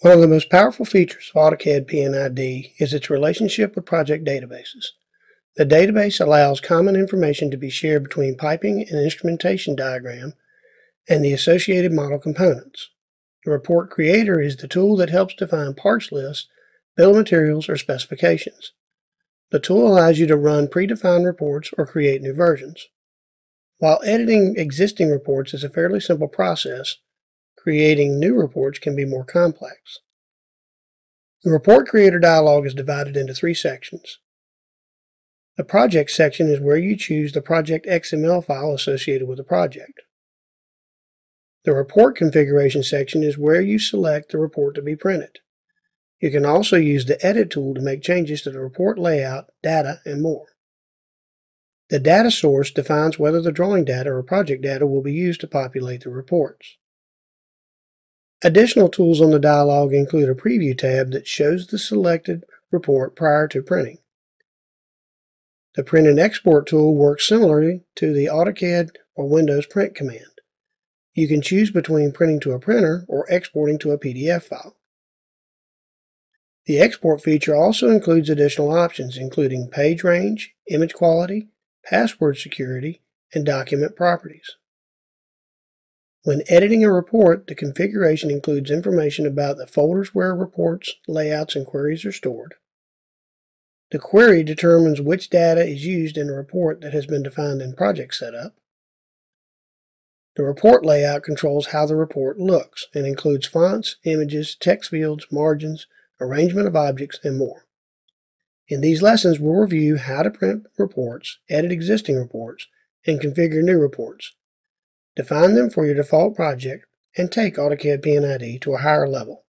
One of the most powerful features of AutoCAD P&ID is its relationship with project databases. The database allows common information to be shared between piping and instrumentation diagram and the associated model components. The report creator is the tool that helps define parts lists, bill of materials, or specifications. The tool allows you to run predefined reports or create new versions. While editing existing reports is a fairly simple process, creating new reports can be more complex. The Report Creator dialog is divided into three sections. The Project section is where you choose the project XML file associated with the project. The Report Configuration section is where you select the report to be printed. You can also use the Edit tool to make changes to the report layout, data, and more. The data source defines whether the drawing data or project data will be used to populate the reports. Additional tools on the dialog include a preview tab that shows the selected report prior to printing. The print and export tool works similarly to the AutoCAD or Windows print command. You can choose between printing to a printer or exporting to a PDF file. The export feature also includes additional options including page range, image quality, password security, and document properties. When editing a report, the configuration includes information about the folders where reports, layouts, and queries are stored. The query determines which data is used in a report that has been defined in Project Setup. The report layout controls how the report looks and includes fonts, images, text fields, margins, arrangement of objects, and more. In these lessons, we'll review how to print reports, edit existing reports, and configure new reports. Define them for your default project and take AutoCAD P&ID to a higher level.